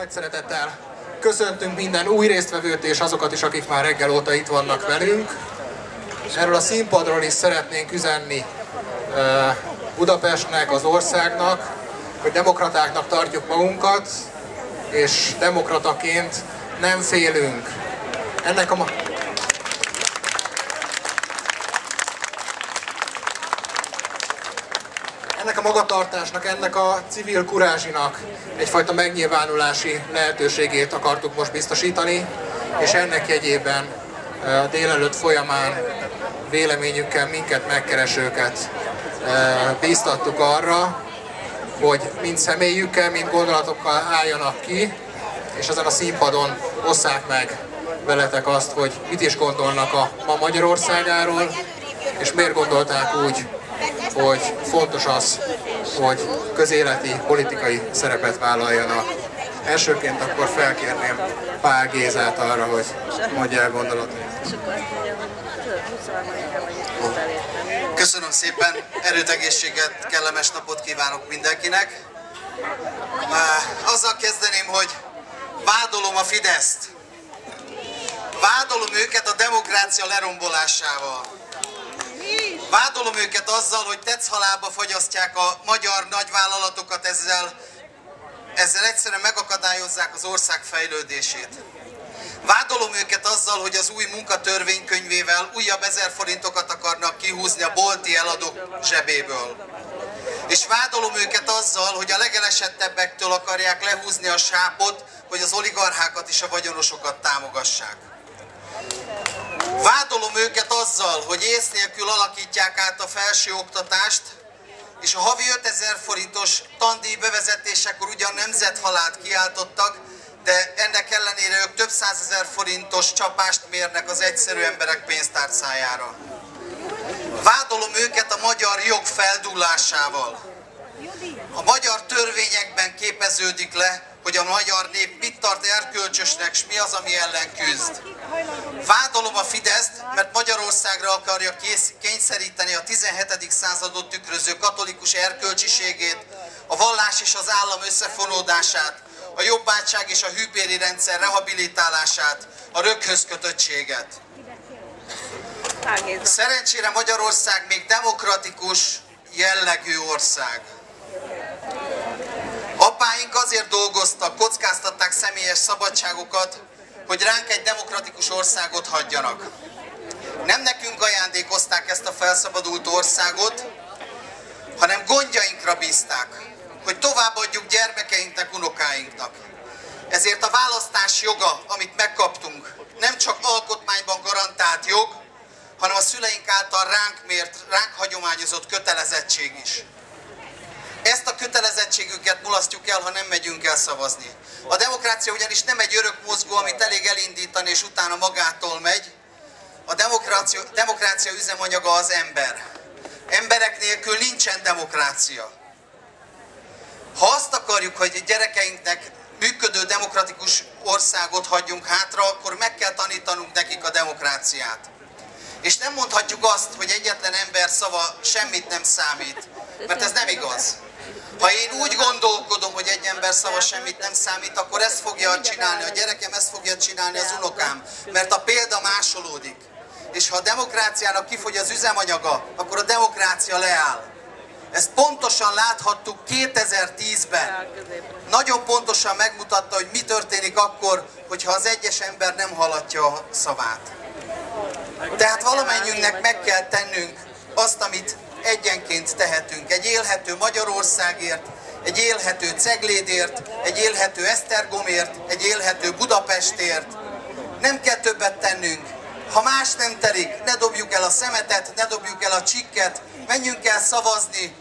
Nagy szeretettel köszöntünk minden új résztvevőt és azokat is, akik már reggel óta itt vannak velünk. Erről a színpadról is szeretnénk üzenni Budapestnek, az országnak, hogy demokratáknak tartjuk magunkat, és demokrataként nem félünk. Ennek a ma... ennek a magatartásnak, ennek a civil kurázsinak egyfajta megnyilvánulási lehetőségét akartuk most biztosítani, és ennek jegyében a délelőtt folyamán véleményükkel minket megkeresőket bíztattuk arra, hogy mind személyükkel, mind gondolatokkal álljanak ki, és ezen a színpadon osszák meg veletek azt, hogy mit is gondolnak a ma Magyarországáról, és miért gondolták úgy, hogy fontos az, hogy közéleti, politikai szerepet vállaljanak. Elsőként akkor felkérném Pál Gézát arra, hogy mondja el gondolatot. Köszönöm szépen, erőt, egészséget, kellemes napot kívánok mindenkinek. Azzal kezdeném, hogy vádolom a Fideszt. Vádolom őket a demokrácia lerombolásával. Vádolom őket azzal, hogy tetszhalába fogyasztják a magyar nagyvállalatokat ezzel, ezzel egyszerűen megakadályozzák az ország fejlődését. Vádolom őket azzal, hogy az új munkatörvénykönyvével újabb ezer forintokat akarnak kihúzni a bolti eladók zsebéből. És vádolom őket azzal, hogy a legelesettebbektől akarják lehúzni a sápot, hogy az oligarchákat és a vagyonosokat támogassák. Vádolom őket azzal, hogy ész nélkül alakítják át a felsőoktatást, és a havi 5000 forintos tandíj bevezetésekor ugyan nemzethalált kiáltottak, de ennek ellenére ők több százezer forintos csapást mérnek az egyszerű emberek pénztárcájára. Vádolom őket a magyar jog feldullásával. A magyar törvényekben képeződik le, hogy a magyar nép mit tart erkölcsösnek, és mi az, ami ellen küzd. Vádolom a Fideszt, mert Magyarországra akarja kényszeríteni a 17. századot tükröző katolikus erkölcsiségét, a vallás és az állam összefonódását, a jobbátság és a hűbéri rendszer rehabilitálását, a röghöz kötöttséget. Szerencsére Magyarország még demokratikus jellegű ország. Apáink azért dolgoztak, kockáztatták személyes szabadságokat, hogy ránk egy demokratikus országot hagyjanak. Nem nekünk ajándékozták ezt a felszabadult országot, hanem gondjainkra bízták hogy továbbadjuk gyermekeinknek, unokáinknak. Ezért a választás joga, amit megkaptunk, nem csak alkotmányban garantált jog, hanem a szüleink által ránk mért, ránk hagyományozott kötelezettség is. Ezt a kötelezettségünket mulasztjuk el, ha nem megyünk el szavazni. A demokrácia ugyanis nem egy örök mozgó, amit elég elindítani, és utána magától megy. A demokrácia, demokrácia üzemanyaga az ember. Emberek nélkül nincsen demokrácia. Ha azt akarjuk, hogy gyerekeinknek működő demokratikus országot hagyjunk hátra, akkor meg kell tanítanunk nekik a demokráciát. És nem mondhatjuk azt, hogy egyetlen ember szava semmit nem számít, mert ez nem igaz. Ha én úgy gondolkodom, hogy egy ember szava semmit nem számít, akkor ezt fogja csinálni a gyerekem, ezt fogja csinálni az unokám, mert a példa másolódik. És ha a demokráciának kifogy az üzemanyaga, akkor a demokrácia leáll. Ezt pontosan láthattuk 2010-ben. Nagyon pontosan megmutatta, hogy mi történik akkor, hogyha az egyes ember nem hallatja a szavát. Tehát valamennyünknek meg kell tennünk azt, amit egyenként tehetünk. Egy élhető Magyarországért, egy élhető Ceglédért, egy élhető Esztergomért, egy élhető Budapestért. Nem kell többet tennünk. Ha más nem telik, ne dobjuk el a szemetet, ne dobjuk el a csikket, menjünk el szavazni,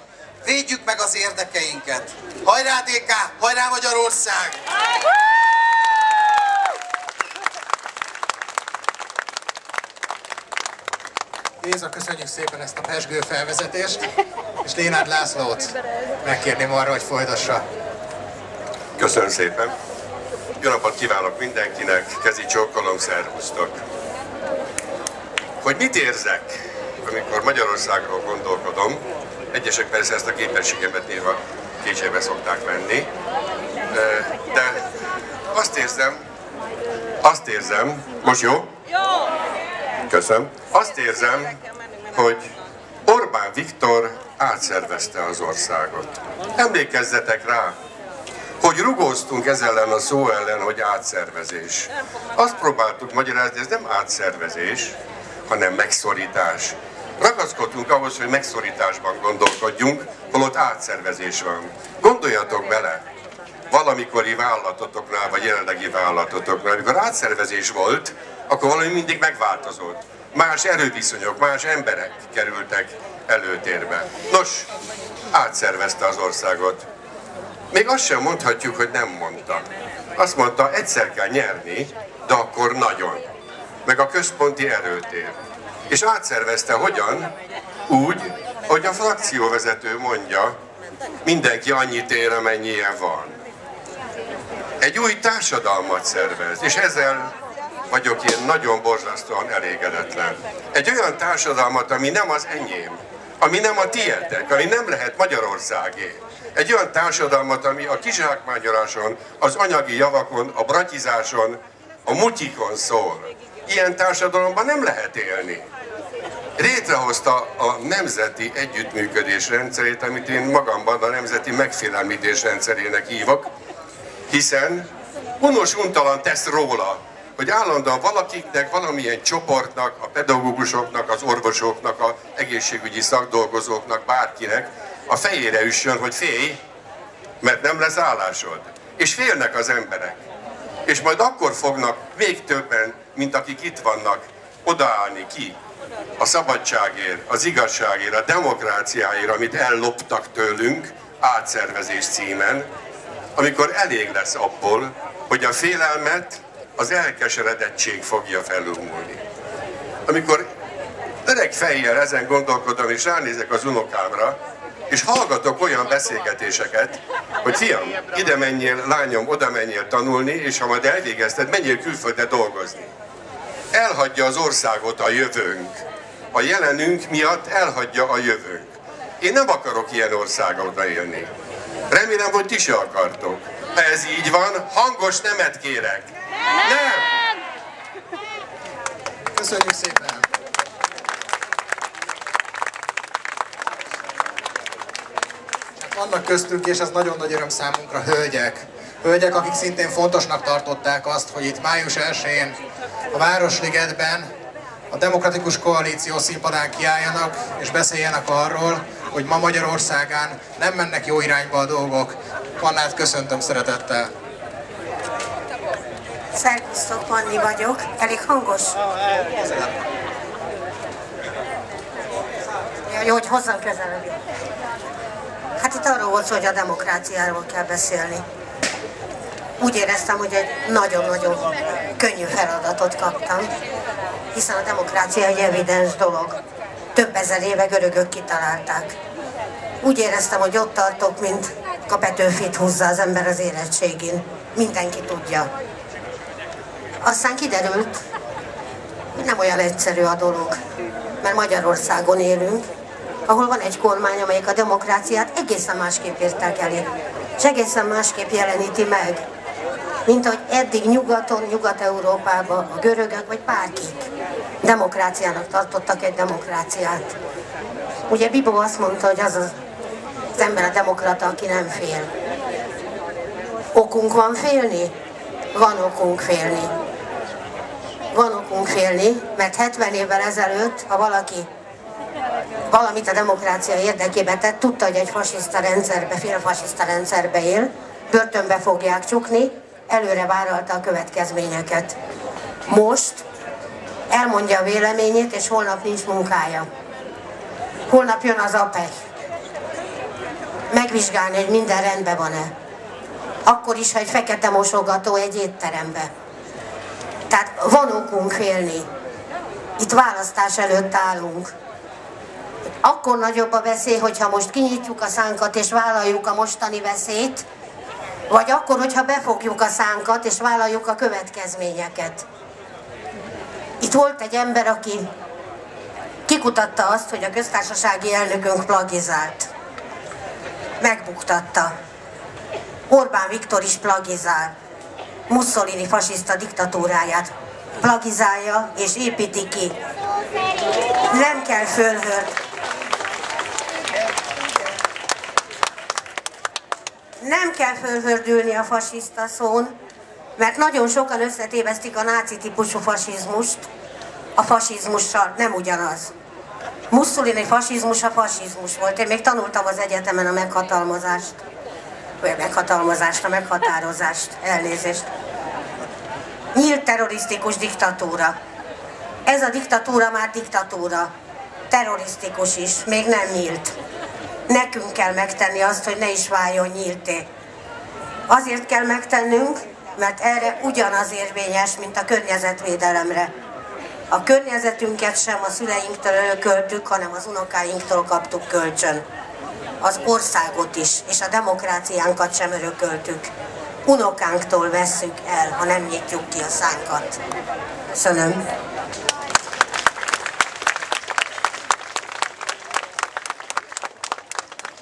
védjük meg az érdekeinket. Hajrá DK, hajrá Magyarország! Géza, köszönjük szépen ezt a pesgő felvezetést, és Lénád Lászlót megkérném arra, hogy folytassa. Köszönöm szépen. Jó napot kívánok mindenkinek, kezi csókolom, szervusztok. Hogy mit érzek, amikor Magyarországról gondolkodom, egyesek persze ezt a képességemet néha kétségbe szokták venni, de azt érzem, azt érzem, most jó? Jó! Köszönöm. Azt érzem, hogy Orbán Viktor átszervezte az országot. Emlékezzetek rá, hogy rugóztunk ez ellen a szó ellen, hogy átszervezés. Azt próbáltuk magyarázni, ez nem átszervezés, hanem megszorítás. Ragaszkodtunk ahhoz, hogy megszorításban gondolkodjunk, holott átszervezés van. Gondoljatok bele, valamikori vállalatotoknál, vagy jelenlegi vállalatotoknál, amikor átszervezés volt, akkor valami mindig megváltozott. Más erőviszonyok, más emberek kerültek előtérbe. Nos, átszervezte az országot. Még azt sem mondhatjuk, hogy nem mondta. Azt mondta, egyszer kell nyerni, de akkor nagyon. Meg a központi erőtér. És átszervezte hogyan? Úgy, hogy a frakcióvezető mondja, mindenki annyit ér, amennyien van. Egy új társadalmat szervez, és ezzel vagyok én nagyon borzasztóan elégedetlen. Egy olyan társadalmat, ami nem az enyém, ami nem a tietek, ami nem lehet Magyarországé. Egy olyan társadalmat, ami a kizsákmányoláson, az anyagi javakon, a bratizáson, a mutyikon szól. Ilyen társadalomban nem lehet élni. Létrehozta a nemzeti együttműködés rendszerét, amit én magamban a nemzeti megfélemlítés rendszerének hívok, hiszen unos untalan tesz róla, hogy állandóan valakiknek, valamilyen csoportnak, a pedagógusoknak, az orvosoknak, az egészségügyi szakdolgozóknak, bárkinek a fejére üssön, hogy félj, mert nem lesz állásod. És félnek az emberek. És majd akkor fognak még többen, mint akik itt vannak, odaállni ki a szabadságért, az igazságért, a demokráciáért, amit elloptak tőlünk átszervezés címen, amikor elég lesz abból, hogy a félelmet az elkeseredettség fogja felülmúlni. Amikor öreg fejjel ezen gondolkodom, és ránézek az unokámra, és hallgatok olyan beszélgetéseket, hogy fiam, ide menjél, lányom, oda menjél tanulni, és ha majd elvégezted, menjél külföldre dolgozni. Elhagyja az országot a jövőnk. A jelenünk miatt elhagyja a jövőnk. Én nem akarok ilyen országokra élni. Remélem, hogy ti se akartok. Ha ez így van, hangos nemet kérek. Nem! Köszönjük szépen! Vannak köztünk, és ez nagyon nagy öröm számunkra, hölgyek. Hölgyek, akik szintén fontosnak tartották azt, hogy itt május 1-én a Városligetben a Demokratikus Koalíció színpadán kiálljanak és beszéljenek arról, hogy ma Magyarországán nem mennek jó irányba a dolgok. Pannát köszöntöm szeretettel. Szerkusztok, Panni vagyok. Elég hangos? Ja, jó, hogy hozzam közelebb. Hát itt arról volt hogy a demokráciáról kell beszélni. Úgy éreztem, hogy egy nagyon-nagyon könnyű feladatot kaptam, hiszen a demokrácia egy evidens dolog. Több ezer éve görögök kitalálták. Úgy éreztem, hogy ott tartok, mint a Petőfit húzza az ember az érettségén. Mindenki tudja. Aztán kiderült, hogy nem olyan egyszerű a dolog, mert Magyarországon élünk, ahol van egy kormány, amelyik a demokráciát egészen másképp értekeli, és egészen másképp jeleníti meg, mint hogy eddig nyugaton, Nyugat-Európában a görögök vagy bárkik demokráciának tartottak egy demokráciát. Ugye Bibó azt mondta, hogy az az, az ember a demokrata, aki nem fél. Okunk van félni? Van okunk félni van okunk félni, mert 70 évvel ezelőtt, ha valaki valamit a demokrácia érdekében tett, tudta, hogy egy fasiszta rendszerbe, félfasiszta rendszerbe él, börtönbe fogják csukni, előre vállalta a következményeket. Most elmondja a véleményét, és holnap nincs munkája. Holnap jön az APEC. Megvizsgálni, hogy minden rendben van-e. Akkor is, ha egy fekete mosogató egy étterembe. Tehát van okunk félni. Itt választás előtt állunk. Akkor nagyobb a veszély, hogyha most kinyitjuk a szánkat és vállaljuk a mostani veszélyt, vagy akkor, hogyha befogjuk a szánkat és vállaljuk a következményeket. Itt volt egy ember, aki kikutatta azt, hogy a köztársasági elnökünk plagizált. Megbuktatta. Orbán Viktor is plagizál. Mussolini fasiszta diktatúráját plagizálja és építi ki. Nem kell fölhőr. Nem kell fölhördülni a fasiszta szón, mert nagyon sokan összetévesztik a náci típusú fasizmust a fasizmussal, nem ugyanaz. Mussolini fasizmus a fasizmus volt. Én még tanultam az egyetemen a meghatalmazást, vagy meghatalmazást, a meghatározást, elnézést. Nyílt terrorisztikus diktatúra. Ez a diktatúra már diktatúra. Terrorisztikus is, még nem nyílt. Nekünk kell megtenni azt, hogy ne is váljon nyílté. Azért kell megtennünk, mert erre ugyanaz érvényes, mint a környezetvédelemre. A környezetünket sem a szüleinktől örököltük, hanem az unokáinktól kaptuk kölcsön. Az országot is, és a demokráciánkat sem örököltük. Unokánktól vesszük el, ha nem nyitjuk ki a szánkat. Köszönöm.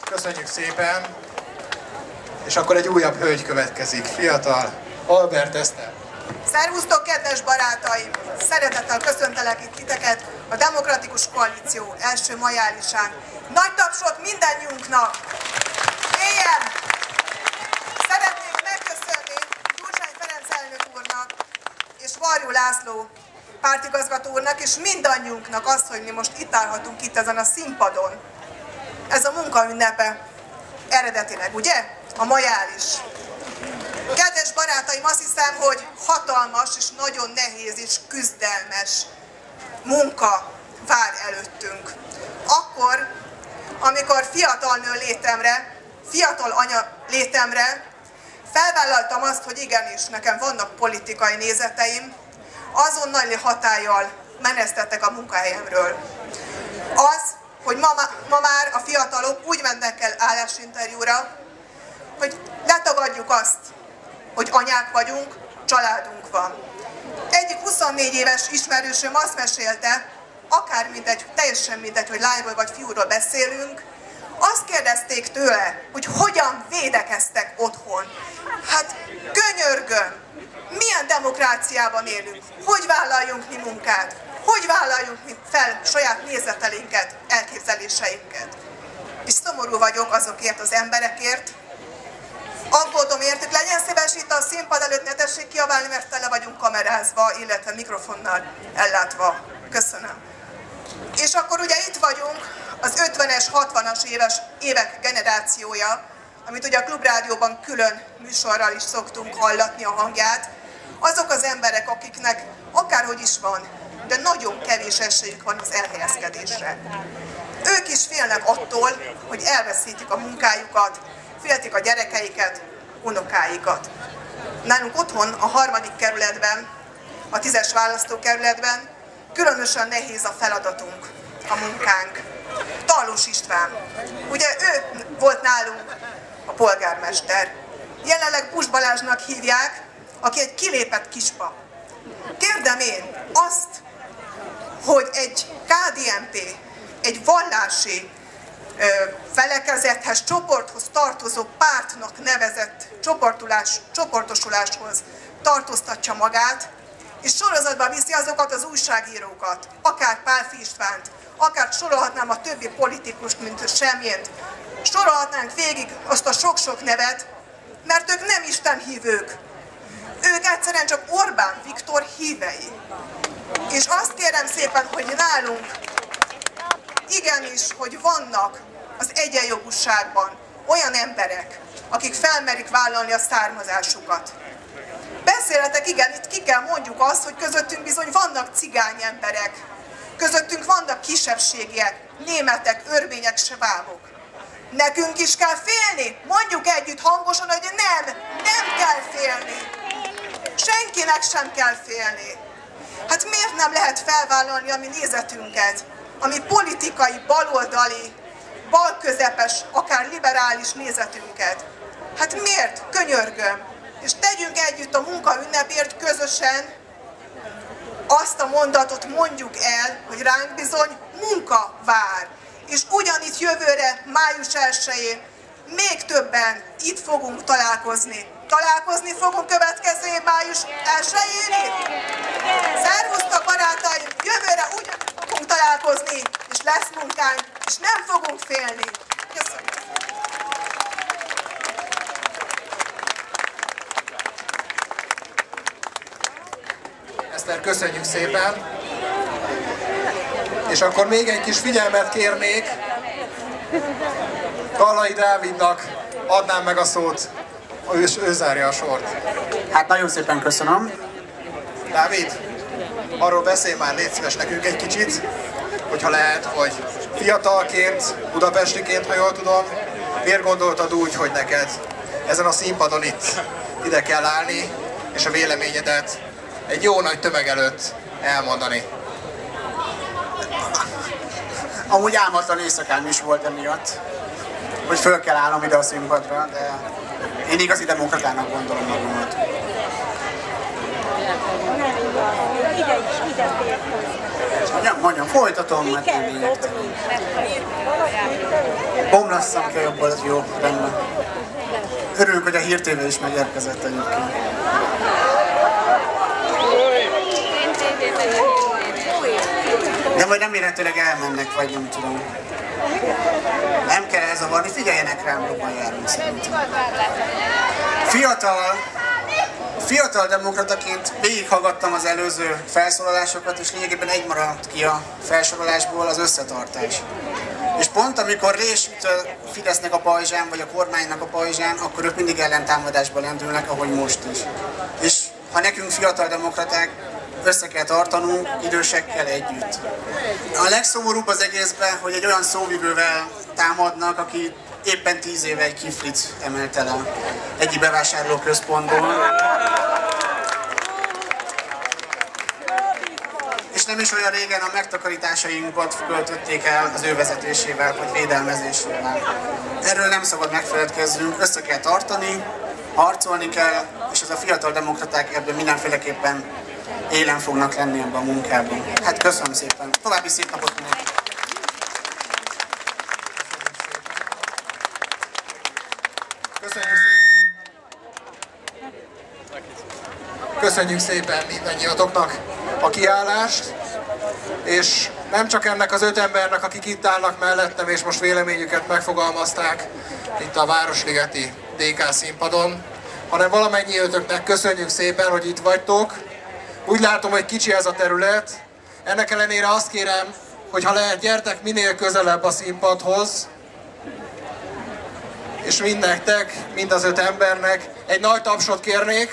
Köszönjük szépen! És akkor egy újabb hölgy következik, fiatal, Albert Eszter. Szervusztok, kedves barátaim! Szeretettel köszöntelek itt titeket a Demokratikus Koalíció első majálisán. Nagy tapsot mindannyiunknak! László pártigazgató úrnak és mindannyiunknak azt, hogy mi most itt állhatunk itt ezen a színpadon. Ez a munka ünnepe eredetileg, ugye? A majális. Kedves barátaim, azt hiszem, hogy hatalmas és nagyon nehéz és küzdelmes munka vár előttünk. Akkor, amikor fiatal nő létemre, fiatal anya létemre, felvállaltam azt, hogy igenis, nekem vannak politikai nézeteim, azonnali hatállyal menesztettek a munkahelyemről. Az, hogy ma, ma már a fiatalok úgy mennek el állásinterjúra, hogy letagadjuk azt, hogy anyák vagyunk, családunk van. Egyik 24 éves ismerősöm azt mesélte, akár mindegy, teljesen mindegy, hogy lányról vagy fiúról beszélünk, azt kérdezték tőle, hogy hogyan védekeztek otthon. Hát könyörgöm, milyen demokráciában élünk, hogy vállaljunk mi munkát, hogy vállaljunk mi fel saját nézetelinket, elképzeléseinket. És szomorú vagyok azokért az emberekért, aggódom értük, legyen szíves itt a színpad előtt, ne tessék kiabálni, mert tele vagyunk kamerázva, illetve mikrofonnal ellátva. Köszönöm. És akkor ugye itt vagyunk, az 50-es, 60-as éves évek generációja, amit ugye a Klubrádióban külön műsorral is szoktunk hallatni a hangját, azok az emberek, akiknek akárhogy is van, de nagyon kevés esélyük van az elhelyezkedésre. Ők is félnek attól, hogy elveszítik a munkájukat, féltik a gyerekeiket, unokáikat. Nálunk otthon, a harmadik kerületben, a tízes választókerületben különösen nehéz a feladatunk, a munkánk. Talós István. Ugye ő volt nálunk a polgármester. Jelenleg Balázsnak hívják, aki egy kilépett kispa. Kérdem én azt, hogy egy KDNP, egy vallási felekezethez, csoporthoz tartozó pártnak nevezett csoportosuláshoz tartóztatja magát, és sorozatban viszi azokat az újságírókat, akár Pál Istvánt, akár sorolhatnám a többi politikust, mint semmilyen. Sorolhatnánk végig azt a sok-sok nevet, mert ők nem Isten hívők. Ők egyszerűen csak Orbán Viktor hívei. És azt kérem szépen, hogy nálunk igenis, hogy vannak az egyenjogúságban olyan emberek, akik felmerik vállalni a származásukat. Beszélhetek, igen, itt ki kell mondjuk azt, hogy közöttünk bizony vannak cigány emberek, közöttünk vannak kisebbségiek, németek, örmények, svábok. Nekünk is kell félni? Mondjuk együtt hangosan, hogy nem, nem kell félni. Senkinek sem kell félni. Hát miért nem lehet felvállalni a mi nézetünket? ami politikai, baloldali, balközepes, akár liberális nézetünket. Hát miért? Könyörgöm. És tegyünk együtt a munka ünnepért közösen azt a mondatot mondjuk el, hogy ránk bizony munka vár. És ugyanitt jövőre, május 1 még többen itt fogunk találkozni, Találkozni fogunk következő május 1-én Szervusztok barátaim, jövőre ugyanígy fogunk találkozni, és lesz munkánk, és nem fogunk félni. Köszönöm. Eszter, köszönjük szépen! És akkor még egy kis figyelmet kérnék. Kalai Dávidnak adnám meg a szót, ő, ő zárja a sort. Hát nagyon szépen köszönöm. Dávid, arról beszélj már, légy szíves nekünk egy kicsit, hogyha lehet, hogy fiatalként, budapestiként, ha jól tudom, miért gondoltad úgy, hogy neked ezen a színpadon itt ide kell állni, és a véleményedet egy jó nagy tömeg előtt elmondani. Amúgy álmatlan éjszakám is volt emiatt, hogy föl kell állnom ide a színpadra, de én igazi demokratának gondolom magamat. Mondjam, mondjam, folytatom, mert nem lényegtelen. Bomlasszam kell jobban, az jó, rendben. Örülök, hogy a Hír TV is megérkezett egyébként. De majd remélhetőleg elmennek, vagy nem tudom. Nem kell elzavarni, figyeljenek rám, jobban járunk szerintem. Fiatal, fiatal demokrataként végighallgattam az előző felszólalásokat, és lényegében egy maradt ki a felsorolásból, az összetartás. És pont amikor Rés üt a Fidesznek a pajzsán, vagy a kormánynak a pajzsán, akkor ők mindig ellentámadásba lendülnek, ahogy most is. És ha nekünk fiatal demokraták össze kell tartanunk idősekkel együtt. A legszomorúbb az egészben, hogy egy olyan szóvivővel támadnak, aki éppen tíz éve egy kiflit emelte le egyik bevásárlóközpontból. És nem is olyan régen a megtakarításainkat költötték el az ő vezetésével, vagy védelmezésével. Erről nem szabad megfeledkezzünk, össze kell tartani, harcolni kell, és ez a fiatal demokraták ebben mindenféleképpen élen fognak lenni ebben a munkában. Hát köszönöm szépen. További szép napot mindenkinek. Köszönjük szépen! Köszönjük szépen mindannyiatoknak a kiállást, és nem csak ennek az öt embernek, akik itt állnak mellettem, és most véleményüket megfogalmazták itt a Városligeti DK színpadon, hanem valamennyi ötöknek köszönjük szépen, hogy itt vagytok. Úgy látom, hogy kicsi ez a terület. Ennek ellenére azt kérem, hogy ha lehet, gyertek minél közelebb a színpadhoz, és mind nektek, mind az öt embernek egy nagy tapsot kérnék.